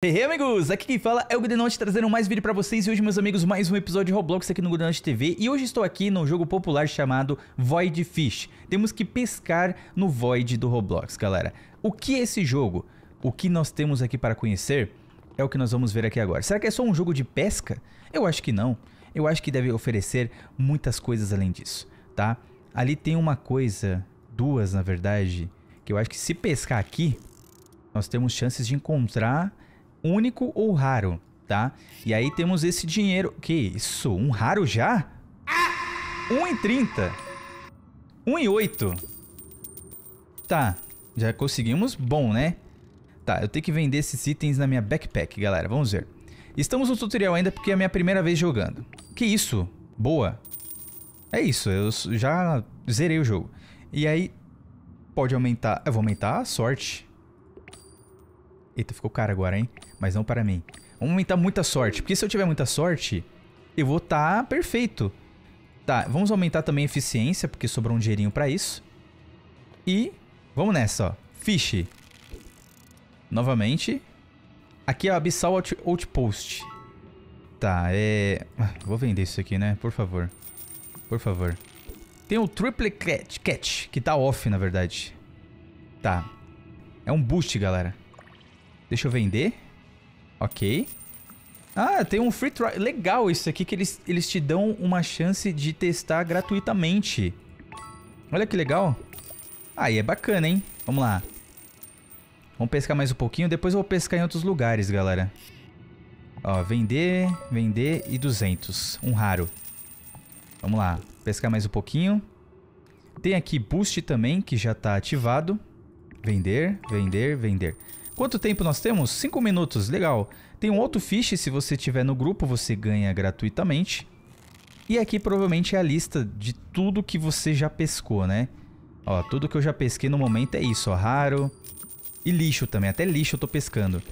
Hey, amigos, aqui quem fala é o Goodenote trazendo mais vídeo pra vocês e hoje meus amigos mais um episódio de Roblox aqui no Goodenote TV e hoje estou aqui num jogo popular chamado Void Fish. Temos que pescar no Void do Roblox, galera. O que é esse jogo? O que nós temos aqui para conhecer é o que nós vamos ver aqui agora. Será que é só um jogo de pesca? Eu acho que não. Eu acho que deve oferecer muitas coisas além disso, tá? Ali tem uma coisa, duas na verdade, que eu acho que se pescar aqui, nós temos chances de encontrar único ou raro, tá? E aí temos esse dinheiro... Que isso? Um raro já? 1,30. 1,8. Tá, já conseguimos. Bom, né? Tá, eu tenho que vender esses itens na minha backpack, galera. Vamos ver. Estamos no tutorial ainda porque é a minha primeira vez jogando. Que isso? Boa. É isso, eu já zerei o jogo. E aí, pode aumentar... Eu vou aumentar a sorte. Eita, ficou caro agora, hein? Mas não para mim. Vamos aumentar muita sorte, porque se eu tiver muita sorte, eu vou estar tá perfeito. Tá, vamos aumentar também a eficiência, porque sobrou um dinheirinho pra isso. E vamos nessa, ó. Fish. Novamente. Aqui é o Abyssal Out Outpost. Tá, é... Vou vender isso aqui, né? Por favor. Por favor. Tem o Triple catch que tá off, na verdade. Tá. É um boost, galera. Deixa eu vender. Ok. Ah, tem um free trial. Legal isso aqui que eles, eles te dão uma chance de testar gratuitamente. Olha que legal. Aí ah, é bacana, hein? Vamos lá. Vamos pescar mais um pouquinho. Depois eu vou pescar em outros lugares, galera. Ó, vender, vender e 200. Um raro. Vamos lá. Pescar mais um pouquinho. Tem aqui boost também, que já está ativado. Vender, vender, vender. Quanto tempo nós temos? 5 minutos, legal. Tem um outro fish, se você tiver no grupo, você ganha gratuitamente. E aqui provavelmente é a lista de tudo que você já pescou, né? Ó, tudo que eu já pesquei no momento é isso, ó, raro. E lixo também, até lixo eu tô pescando.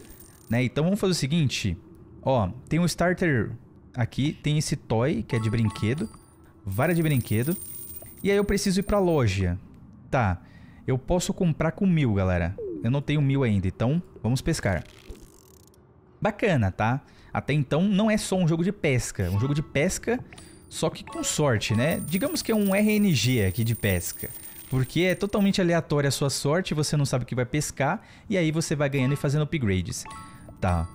Né? Então vamos fazer o seguinte. Ó, tem um starter aqui, tem esse toy, que é de brinquedo. Vara de brinquedo. E aí eu preciso ir pra loja. Tá, eu posso comprar com mil, galera. Eu não tenho mil ainda, então vamos pescar. Bacana, tá? Até então não é só um jogo de pesca. Um jogo de pesca, só que com sorte, né? Digamos que é um RNG aqui de pesca. Porque é totalmente aleatória a sua sorte, você não sabe o que vai pescar, e aí você vai ganhando e fazendo upgrades. Tá.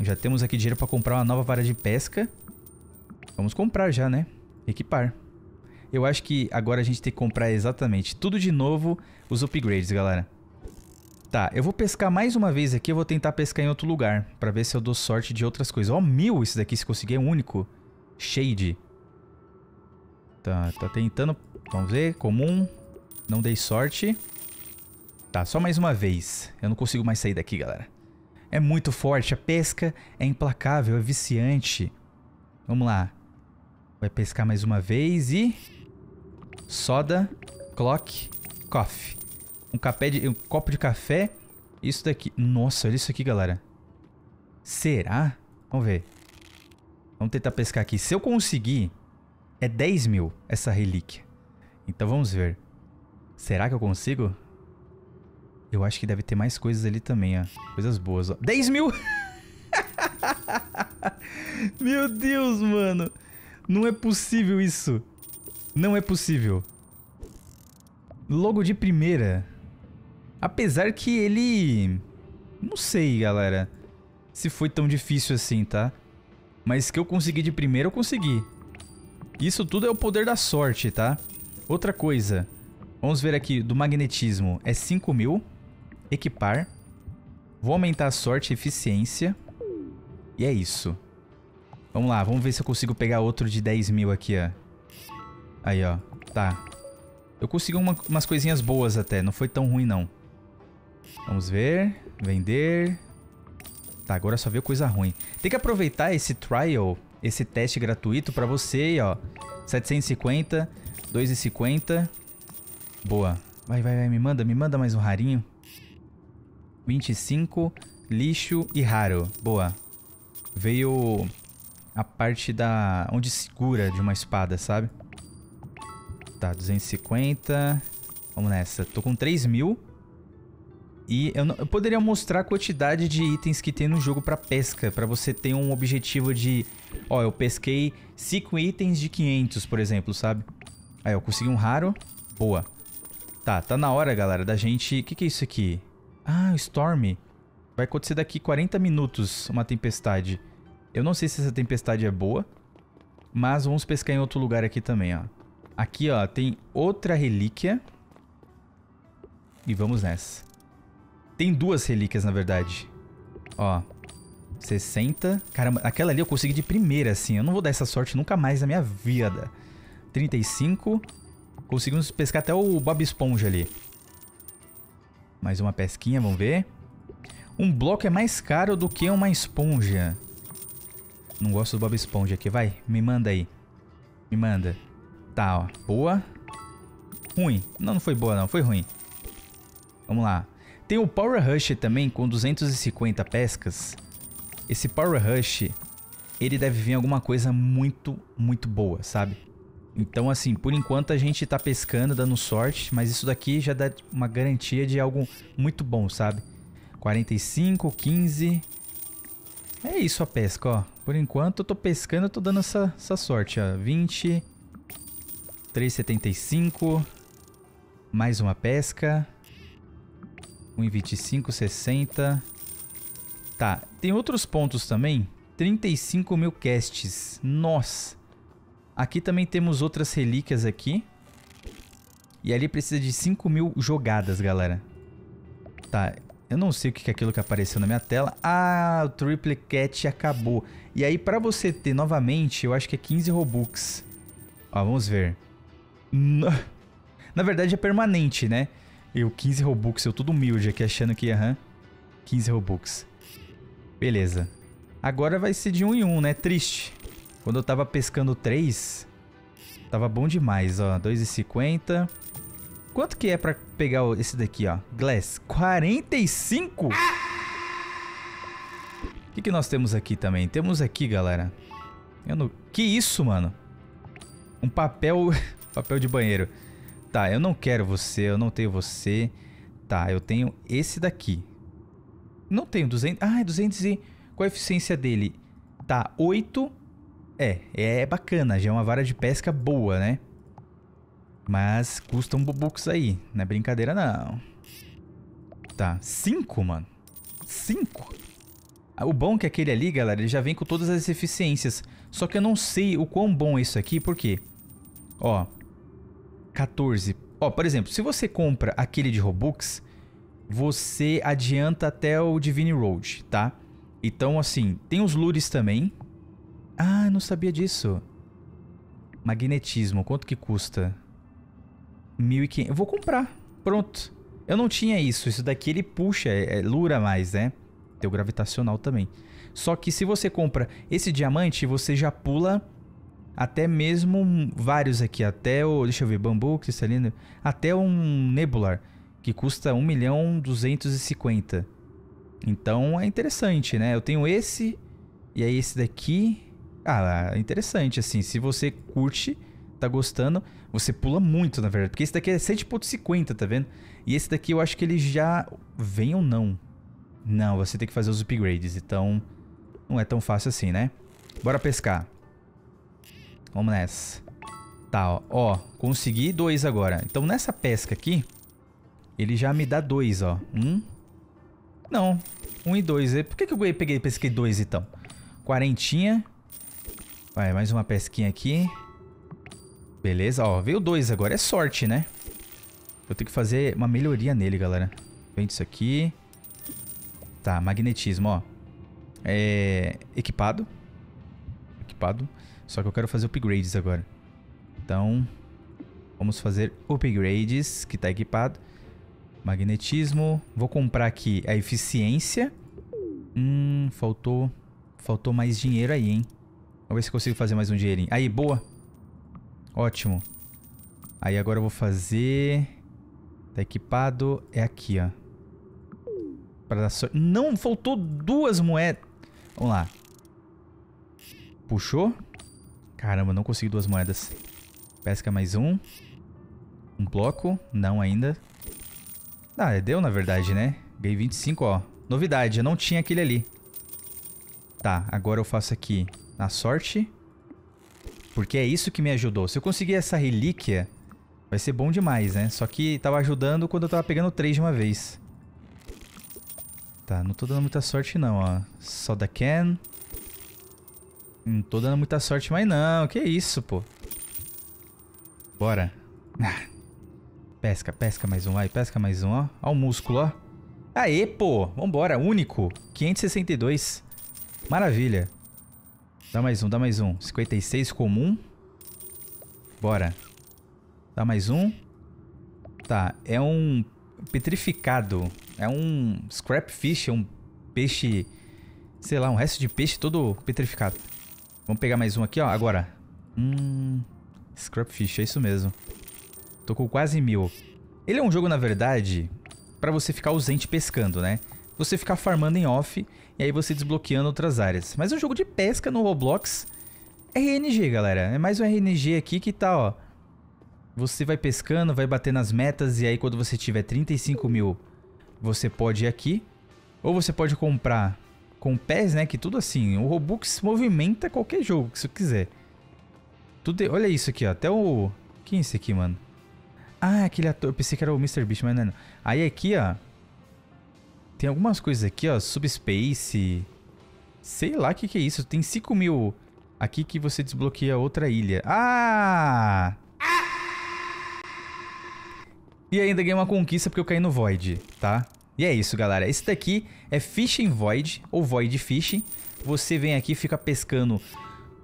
Já temos aqui dinheiro para comprar uma nova vara de pesca. Vamos comprar já, né? Equipar. Eu acho que agora a gente tem que comprar exatamente tudo de novo, os upgrades, galera. Tá, eu vou pescar mais uma vez aqui, eu vou tentar pescar em outro lugar, pra ver se eu dou sorte de outras coisas. Ó, oh, mil esse daqui, se conseguir, é único. Shade. Tá, tá tentando... Vamos ver, comum. Não dei sorte. Tá, só mais uma vez. Eu não consigo mais sair daqui, galera. É muito forte, a pesca é implacável, é viciante. Vamos lá. Vai pescar mais uma vez e... Soda, clock, coffee. Um, capé de, um copo de café. Isso daqui. Nossa, olha isso aqui, galera. Será? Vamos ver. Vamos tentar pescar aqui. Se eu conseguir, é 10 mil essa relíquia. Então vamos ver. Será que eu consigo? Eu acho que deve ter mais coisas ali também, ó. Coisas boas, ó. 10 mil! Meu Deus, mano. Não é possível isso. Não é possível. Logo de primeira. Apesar que ele... Não sei, galera. Se foi tão difícil assim, tá? Mas que eu consegui de primeiro, eu consegui. Isso tudo é o poder da sorte, tá? Outra coisa. Vamos ver aqui, do magnetismo. É 5 mil. Equipar. Vou aumentar a sorte e eficiência. E é isso. Vamos lá, vamos ver se eu consigo pegar outro de 10 mil aqui, ó. Aí, ó. Tá. Eu consegui uma, umas coisinhas boas até, não foi tão ruim não. Vamos ver. Vender. Tá, agora só veio coisa ruim. Tem que aproveitar esse trial, esse teste gratuito pra você, ó. 750, 2,50. Boa. Vai, vai, vai, me manda, me manda mais um rarinho. 25, lixo e raro. Boa. Veio a parte da... onde segura de uma espada, sabe? Tá, 250. Vamos nessa. Tô com 3 mil. E eu, não, eu, poderia mostrar a quantidade de itens que tem no jogo para pesca, para você ter um objetivo de, ó, eu pesquei 5 itens de 500, por exemplo, sabe? Aí, eu consegui um raro. Boa. Tá, tá na hora, galera, da gente... O que, que é isso aqui? Ah, Storm. Vai acontecer daqui 40 minutos uma tempestade. Eu não sei se essa tempestade é boa, mas vamos pescar em outro lugar aqui também, ó. Aqui, ó, tem outra relíquia. E vamos nessa. Tem duas relíquias, na verdade. Ó. 60. Caramba, aquela ali eu consegui de primeira, assim. Eu não vou dar essa sorte nunca mais na minha vida. 35. Conseguimos pescar até o Bob Esponja ali. Mais uma pesquinha, vamos ver. Um bloco é mais caro do que uma esponja. Não gosto do Bob Esponja aqui, vai. Me manda aí. Me manda. Tá, ó. Boa. Ruim. Não, não foi boa não, foi ruim. Vamos lá. Tem o Power Rush também com 250 pescas. Esse Power Rush, ele deve vir alguma coisa muito, muito boa, sabe? Então, assim, por enquanto a gente tá pescando, dando sorte, mas isso daqui já dá uma garantia de algo muito bom, sabe? 45, 15. É isso a pesca, ó. Por enquanto eu tô pescando, eu tô dando essa, essa sorte, ó. 20, 3,75. Mais uma pesca. 1,25, 60. Tá, tem outros pontos também. 35 mil casts. Nossa. Aqui também temos outras relíquias aqui. E ali precisa de 5 mil jogadas, galera. Tá, eu não sei o que é aquilo que apareceu na minha tela. Ah, o Triple Cat acabou. E aí, pra você ter novamente, eu acho que é 15 Robux. Ó, vamos ver. Na verdade, é permanente, né? Eu, 15 Robux, eu tudo humilde aqui achando que, aham, 15 Robux. Beleza. Agora vai ser de um em um, né? Triste. Quando eu tava pescando 3, tava bom demais, ó. 2,50. Quanto que é pra pegar esse daqui, ó? Glass. 45? O que, que nós temos aqui também? Temos aqui, galera. Eu não... Que isso, mano? Um papel... papel de banheiro. Tá, eu não quero você, eu não tenho você. Tá, eu tenho esse daqui. Não tenho 200... Ah, é 200 e... Qual a eficiência dele? Tá, 8. É, é bacana, já é uma vara de pesca boa, né? Mas custa um bubux aí, não é brincadeira não. Tá, 5, mano. 5? O bom é que aquele ali, galera, ele já vem com todas as eficiências. Só que eu não sei o quão bom é isso aqui, por quê? Ó, 14. Ó, por exemplo, se você compra aquele de Robux, você adianta até o Divine Road, tá? Então, assim, tem os lures também. Ah, não sabia disso. Magnetismo, quanto que custa? 1.500. Eu vou comprar. Pronto. Eu não tinha isso. Isso daqui ele puxa, é, é lura mais, né? Tem o gravitacional também. Só que se você compra esse diamante, você já pula até mesmo vários aqui, até o, deixa eu ver, bambu, cristalino, até um nebular, que custa 1 milhão 250. Então é interessante, né? Eu tenho esse, e aí esse daqui, ah, é interessante, assim, se você curte, tá gostando, você pula muito, na verdade, porque esse daqui é 7.50, tá vendo? E esse daqui eu acho que ele já vem ou não. Não, você tem que fazer os upgrades, então não é tão fácil assim, né? Bora pescar. Vamos nessa. Tá, ó. ó. Consegui dois agora. Então, nessa pesca aqui, ele já me dá dois, ó. Um. Não. Um e dois. Por que, que eu peguei pesquei dois, então? Quarentinha. Vai, mais uma pesquinha aqui. Beleza, ó. Veio dois agora. É sorte, né? Eu tenho que fazer uma melhoria nele, galera. Vem isso aqui. Tá, magnetismo, ó. É... Equipado. Equipado. Só que eu quero fazer upgrades agora. Então, vamos fazer upgrades, que está equipado. Magnetismo. Vou comprar aqui a eficiência. Hum, faltou... Faltou mais dinheiro aí, hein? Vamos ver se consigo fazer mais um dinheirinho. Aí, boa. Ótimo. Aí agora eu vou fazer... Tá equipado. É aqui, ó. Para dar sorte. Não, faltou duas moedas. Vamos lá. Puxou. Caramba, não consegui duas moedas. Pesca mais um. Um bloco. Não ainda. Ah, deu na verdade, né? Ganhei 25, ó. Novidade, eu não tinha aquele ali. Tá, agora eu faço aqui na sorte. Porque é isso que me ajudou. Se eu conseguir essa relíquia, vai ser bom demais, né? Só que tava ajudando quando eu tava pegando três de uma vez. Tá, não tô dando muita sorte não, ó. Soda can. Não tô dando muita sorte mais não. Que isso, pô. Bora. Ah. Pesca, pesca mais um, vai. Pesca mais um, ó. Ó o músculo, ó. Aê, pô. Vambora, único. 562. Maravilha. Dá mais um, dá mais um. 56 comum. Bora. Dá mais um. Tá, é um petrificado. É um scrapfish, é um peixe... Sei lá, um resto de peixe todo petrificado. Vamos pegar mais um aqui, ó. Agora. Hum... Scrapfish, é isso mesmo. Tô com quase mil. Ele é um jogo, na verdade, pra você ficar ausente pescando, né? Você ficar farmando em off e aí você desbloqueando outras áreas. Mas é um jogo de pesca no Roblox. RNG, galera. É mais um RNG aqui que tá, ó. Você vai pescando, vai bater nas metas e aí quando você tiver 35 mil, você pode ir aqui. Ou você pode comprar com pés, né? Que tudo assim, o Robux movimenta qualquer jogo que você quiser. Tudo, olha isso aqui, ó. Até o... Quem é esse aqui, mano? Ah, aquele ator. Eu pensei que era o Mr. Beast, mas não, é não. Aí aqui, ó. Tem algumas coisas aqui, ó. Subspace. Sei lá o que, que é isso. Tem 5 mil aqui que você desbloqueia outra ilha. Ah! E ainda ganhei uma conquista porque eu caí no Void, tá? E é isso, galera. Esse daqui é Fishing Void, ou Void Fishing. Você vem aqui fica pescando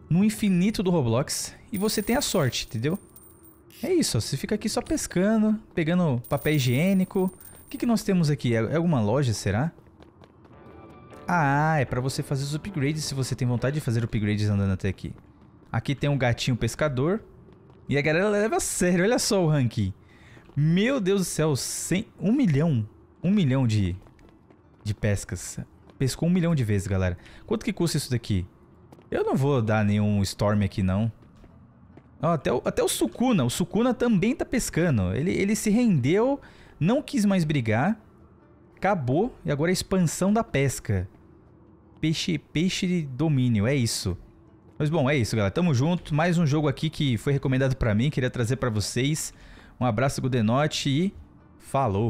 no infinito do Roblox e você tem a sorte, entendeu? É isso, você fica aqui só pescando, pegando papel higiênico. O que, que nós temos aqui? É, é alguma loja, será? Ah, é pra você fazer os upgrades se você tem vontade de fazer upgrades andando até aqui. Aqui tem um gatinho pescador. E a galera leva a sério, olha só o ranking. Meu Deus do céu, 100, 1 milhão um milhão de, de pescas. Pescou um milhão de vezes, galera. Quanto que custa isso daqui? Eu não vou dar nenhum Storm aqui, não. Ó, até, o, até o Sukuna. O Sukuna também tá pescando. Ele, ele se rendeu, não quis mais brigar. Acabou. E agora é a expansão da pesca. Peixe, peixe de domínio, é isso. Mas bom, é isso, galera. Tamo junto. Mais um jogo aqui que foi recomendado pra mim. Queria trazer pra vocês. Um abraço, Gudenote e falou!